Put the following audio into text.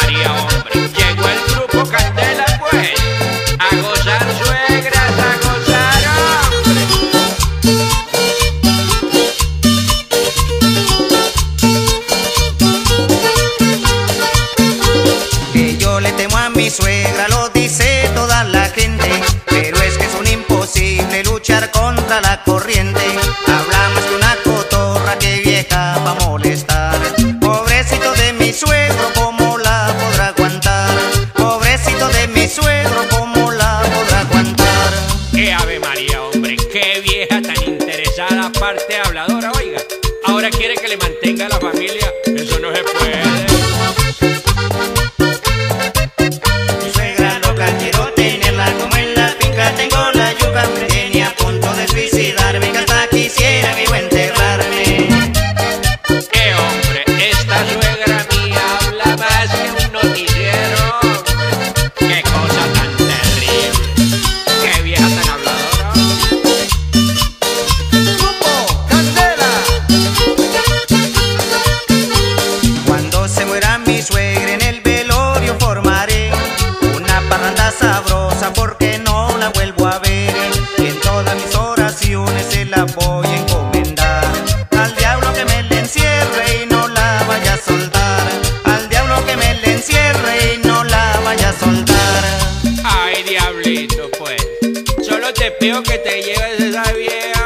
María. Hombre, qué vieja tan interesada, parte habladora, oiga. Ahora quiere que le mantenga a la familia, eso no se puede. vuelvo a ver y en todas mis oraciones se la voy a encomendar. Al diablo que me le encierre y no la vaya a soltar. Al diablo que me le encierre y no la vaya a soltar. Ay, diablito, pues, solo te pido que te lleves esa vieja.